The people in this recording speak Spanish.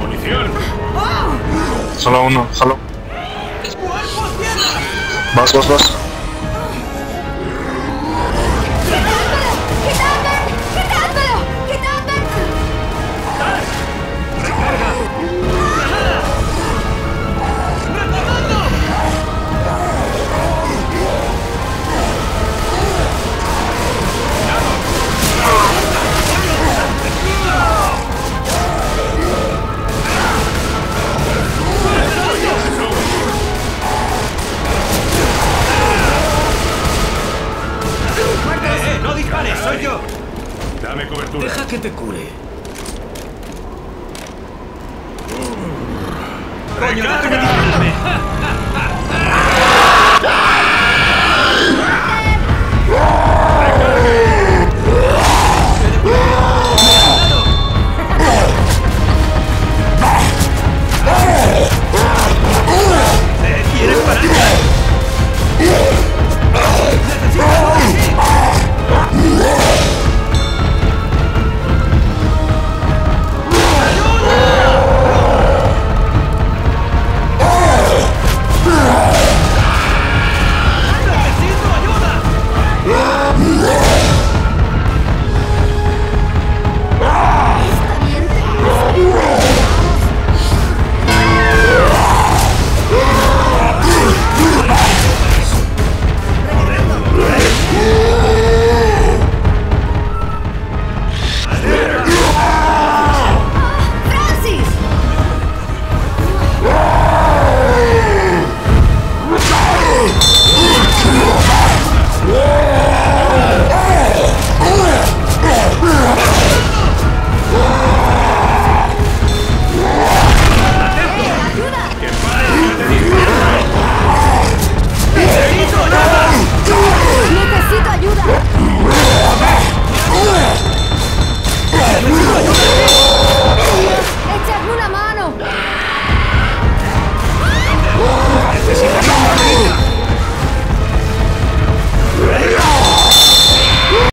¡Munición! Solo uno, solo. Vas, vas, vas. Cobertura. Deja que te cure. ¡Coño, déjame dispararme! Necesitas